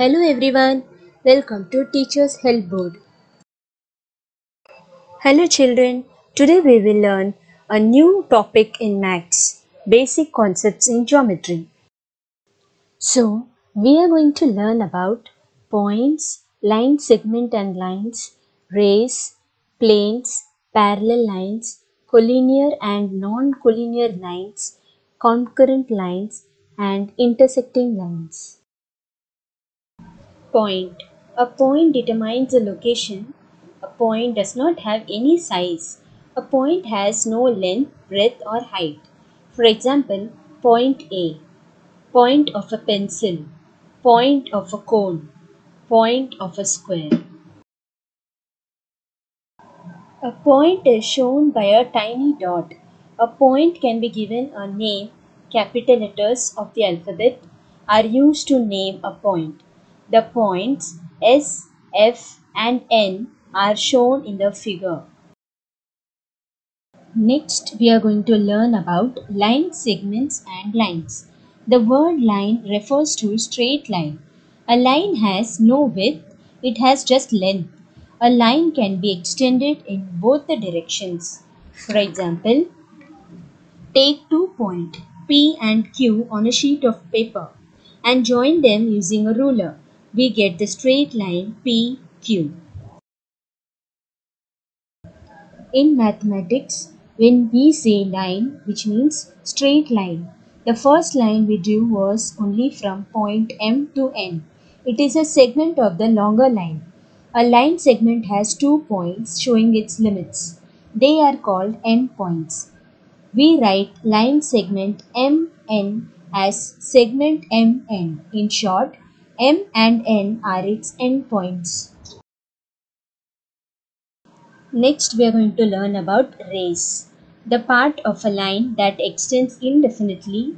Hello everyone, welcome to Teachers Help Board. Hello children, today we will learn a new topic in maths, basic concepts in geometry. So, we are going to learn about points, line segment and lines, rays, planes, parallel lines, collinear and non-collinear lines, concurrent lines and intersecting lines. Point. A point determines a location. A point does not have any size. A point has no length, breadth or height. For example, point A. Point of a pencil. Point of a cone. Point of a square. A point is shown by a tiny dot. A point can be given a name. Capital letters of the alphabet are used to name a point. The points S, F and N are shown in the figure. Next, we are going to learn about line segments and lines. The word line refers to a straight line. A line has no width, it has just length. A line can be extended in both the directions. For example, take two points P and Q on a sheet of paper and join them using a ruler we get the straight line PQ. In mathematics, when we say line, which means straight line, the first line we drew was only from point M to N. It is a segment of the longer line. A line segment has two points showing its limits. They are called endpoints. We write line segment MN as segment MN. In short, M and N are its endpoints. Next, we are going to learn about rays. The part of a line that extends indefinitely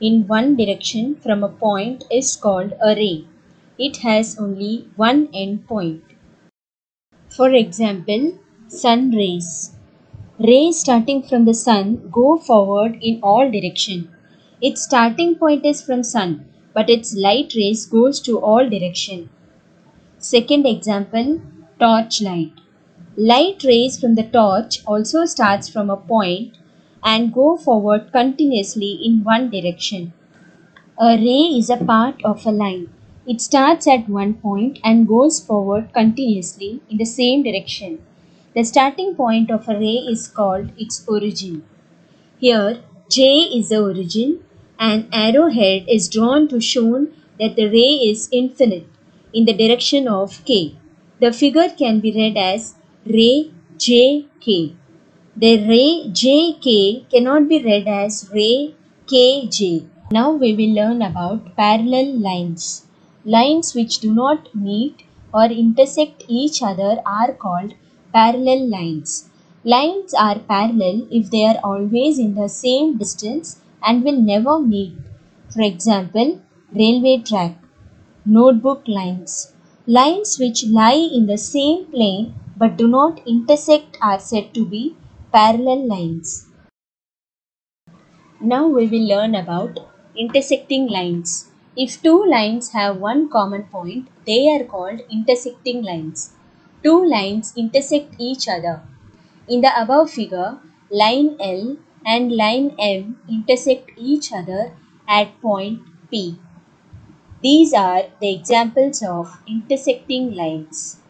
in one direction from a point is called a ray. It has only one endpoint. For example, sun rays. Rays starting from the sun go forward in all direction. Its starting point is from sun but its light rays goes to all direction. Second example, torch light. Light rays from the torch also starts from a point and go forward continuously in one direction. A ray is a part of a line. It starts at one point and goes forward continuously in the same direction. The starting point of a ray is called its origin. Here, J is the origin an arrowhead is drawn to show that the ray is infinite in the direction of k. The figure can be read as ray jk. The ray jk cannot be read as ray kj. Now we will learn about parallel lines. Lines which do not meet or intersect each other are called parallel lines. Lines are parallel if they are always in the same distance and will never meet. For example, railway track, notebook lines. Lines which lie in the same plane but do not intersect are said to be parallel lines. Now we will learn about intersecting lines. If two lines have one common point, they are called intersecting lines. Two lines intersect each other. In the above figure, line L and line M intersect each other at point P. These are the examples of intersecting lines.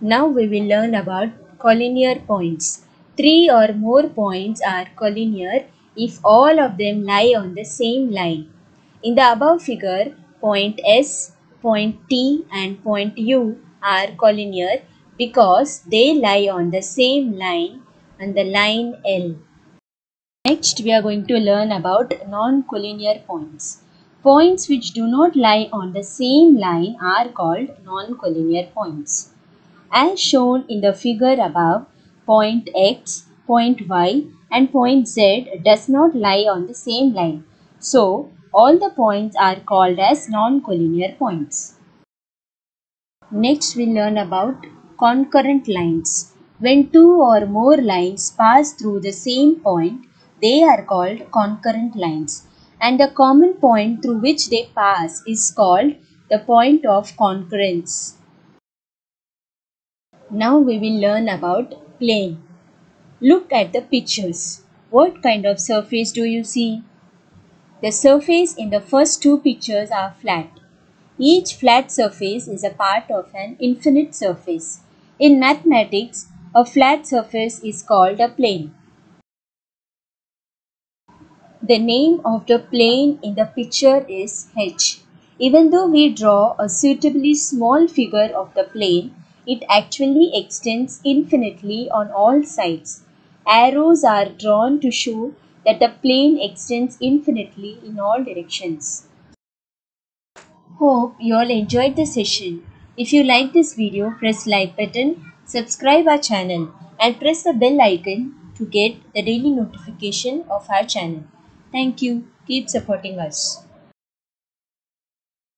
Now we will learn about collinear points. Three or more points are collinear if all of them lie on the same line. In the above figure, point S, point T and point U are collinear because they lie on the same line and the line L. Next, we are going to learn about non-collinear points. Points which do not lie on the same line are called non-collinear points. As shown in the figure above, point X, point Y and point Z does not lie on the same line. So, all the points are called as non-collinear points. Next, we learn about concurrent lines. When two or more lines pass through the same point, they are called concurrent lines and the common point through which they pass is called the point of concurrence. Now we will learn about plane. Look at the pictures. What kind of surface do you see? The surface in the first two pictures are flat. Each flat surface is a part of an infinite surface. In mathematics, a flat surface is called a plane. The name of the plane in the picture is H. Even though we draw a suitably small figure of the plane, it actually extends infinitely on all sides. Arrows are drawn to show that the plane extends infinitely in all directions. Hope you all enjoyed the session. If you like this video, press like button, subscribe our channel and press the bell icon to get the daily notification of our channel. Thank you. Keep supporting us.